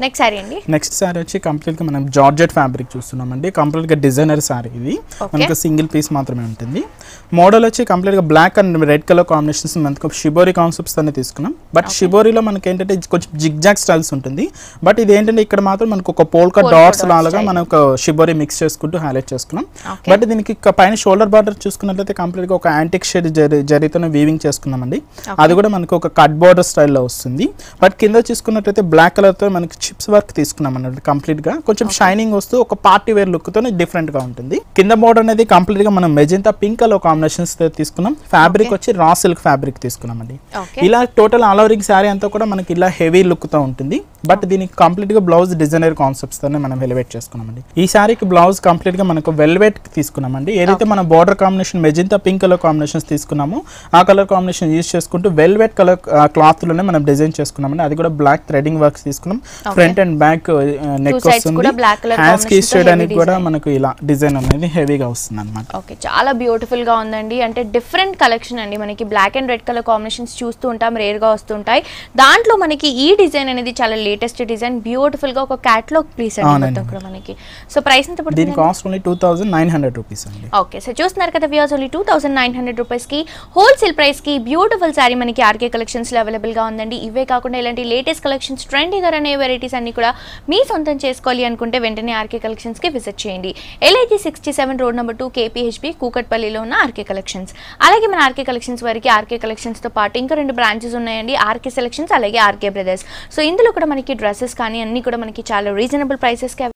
Next sari అండి. Next sari వచ్చి కంప్లీట్గా మనం జార్జెట్ ఫ్యాబ్రిక్ చూస్తున్నామండి. కంప్లీట్గా డిజైనర్ శారీ ఇది. మనకు సింగిల్ పీస్ మాత్రమే ఉంటుంది. మోడల్ వచ్చి కంప్లీట్గా black and red colour combinations మనకు షిబోరి కాన్సెప్ట్స్ అనే తీసుకున్నాం. బట్ షిబోరిలో మనకి ఏంటంటే కొంచెం జిగ్జాగ్ స్టైల్స్ ఉంటుంది. బట్ ఇది ఏంటంటే ఇక్కడ మాత్రం మనకు ఒక పోల్కా డాట్స్ లాగా. మనం ఒక షిబోరి మిక్స్ చేసుకుంటూ హైలైట్ చేసుకున్నాం. బట్ దీనికి పైన షోల్డర్ బార్డర్ చూసుకున్నట్లయితే కంప్లీట్గా ఒక యాంటిక్ షేడ్ జరి జరితోనే వీవింగ్ చేసుకున్నామండి. అది కూడా మనకు ఒక కట్ బార్డర్ స్టైల్లో వస్తుంది. బట్ కింద చూసుకున్నట్లయితే బ్లాక్ కలర్తో మనకి చిప్స్ వర్క్ తీసుకున్నాం అన్నట్టు కంప్లీట్గా కొంచెం షైనింగ్ వస్తూ ఒక పార్టీ వేర్ లుక్తో డిఫరెంట్గా ఉంటుంది. కింద బోర్డర్ అనేది కంప్లీట్గా మనం మెజెంతా పింక్ కలర్ కాంబినేషన్స్ తీసుకున్నాం. ఫ్యాబ్రిక్ వచ్చి రా సిల్క్ ఫ్యాబ్రిక్ తీసుకున్నామండి. ఇలా టోటల్ ఆల్ ఓవరింగ్ శారీ అంతా కూడా మనకి ఇలా హెవీ లుక్తో ఉంటుంది. బట్ దీనికి కంప్లీట్గా బ్లౌజ్ డిజైనర్ కాన్సెప్ట్స్ తోనే మనం ఎలివేట్ చేసుకున్నామండి. ఈ శారీకి బ్లౌజ్ కంప్లీట్గా మనకు వెల్వెట్ తీసుకున్నామండి. ఏదైతే మనం border combination magenta pink colour combinations తీసుకున్నామో ఆ కలర్ కాంబినేషన్ యూస్ చేసుకుంటూ వెల్వెట్ కలర్ క్లాత్లోనే మనం డిజైన్ చేసుకున్నామండి. అది కూడా బ్లాక్ థ్రెడింగ్ వర్క్స్ తీసుకున్నాం. ఫ్రంట్ అండ్ బ్యాక్ నెక్ వస్తుంది. హ్యాండ్స్కి combination తో చేయడానికి కూడా. మనకు ఇలా డిజైన్ అనేది హెవీగా వస్తుంది అనమాట ఓకే చాలా బ్యూటిఫుల్గా ఉందండి. అంటే డిఫరెంట్ కలెక్షన్ అండి. మనకి black and red colour combinations చూస్తూ ఉంటాం రేర్గా వస్తుంటాయి దాంట్లో మనకి ఈ డిజైన్ అనేది చాలా లేటెస్ట్ డిజైన్ బ్యూటిఫుల్గా ఒక క్యాట్లాగ్ పీస్ అండి అవునండి. మొత్తం కూడా మనకి. సో ప్రైస్ ఎంత దీని పడుతుంది cost only two thousand nine hundred rupees అండి. ఓకే సో చూస్తున్నారు కదా views only two thousand nine hundred రూపీస్కి హోల్సేల్ ప్రైస్కి బ్యూటిఫుల్ శారీ మనకి ఆర్కే కలెక్షన్స్లో అవైలబుల్గా ఉందండి. ఇవే కాకుండా ఇలాంటి లేటెస్ట్ కలెక్షన్స్ ట్రెండీగా అనే వెరైటీస్ అన్ని కూడా మీ సొంతం చేసుకోవాలి అనుకుంటే వెంటనే ఆర్కే కలెక్షన్స్కి విజిట్ చేయండి. LIG sixty seven road number two KPHB కూకట్పల్లిలో ఉన్న ఆర్కే కలెక్షన్స్ అలాగే మన ఆర్కే కలెక్షన్స్ వారికి ఆర్కే కలెక్షన్స్తో పాటు ఇంకా రెండు బ్రాంచెస్ ఉన్నాయండి. ఆర్కే సెలెక్షన్స్ అలాగే ఆర్కే బ్రదర్స్ సో ఇందులో కూడా మనకి డ్రెస్సెస్ కానీ అన్నీ కూడా మనకి చాలా రీజనబుల్ ప్రైసెస్కి